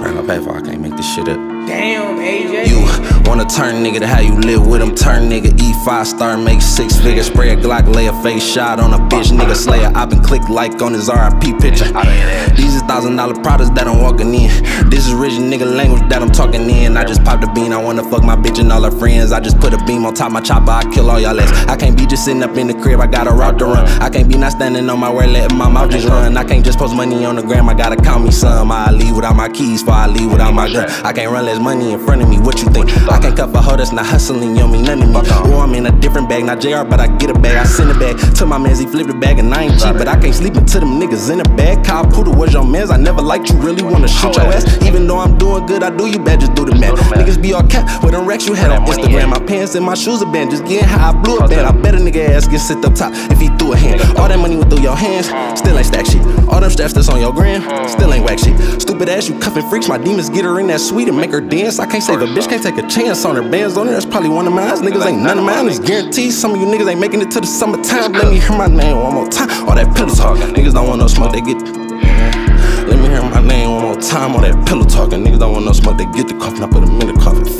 for I can't make this shit up. Damn, AJ. You wanna turn nigga to how you live with him. Turn nigga, E five star, make six figures. Spray a Glock, lay a face shot on a bitch. Nigga slayer, I been click like on his RIP picture. Thousand dollar products that I'm walking in. This is rich nigga language that I'm talking in. I just popped a bean, I wanna fuck my bitch and all her friends. I just put a beam on top my chopper, I kill all y'all ass. I can't be just sitting up in the crib, I got a route to run. I can't be not standing on my way, letting my mouth just run. I can't just post money on the gram, I gotta count me some. I leave without my keys, before I leave without my gun. I can't run less money in front of me, what you think? I can't cut for hoe that's not hustling, you mean nothing to me. Or I'm in a different bag, not JR, but I get a bag. I send a bag to mans, he flip it back and I ain't cheap. But I can't sleep until them niggas in a bag. Kyle Poodle was your mans, I never liked you, really wanna shoot your ass. Even though I'm doing good, I do you bad, just do the math. Niggas be all cap with them racks you had on Instagram. My pants and my shoes are bent, just getting high, I blew a band. I bet a nigga ass get sit up top if he threw a hand. All that money went through your hands, uh. still ain't stack shit. All them straps that's on your gram, uh. still ain't whack shit. Stupid ass, you cuffin' freaks, my demons get her in that suite and make her dance. I can't save a bitch, can't take a chance on her bands on it. That's probably one of mine. Niggas ain't none of mine. It's guaranteed. Some of you niggas ain't making it to the summertime. Let me hear my name one more time. All that pillow talk. Niggas don't want no smoke, they get. Let me hear my name one more time. All that pillow talking. Niggas don't want no smoke, they get the coffin. I put them in the coffin. Fuck out of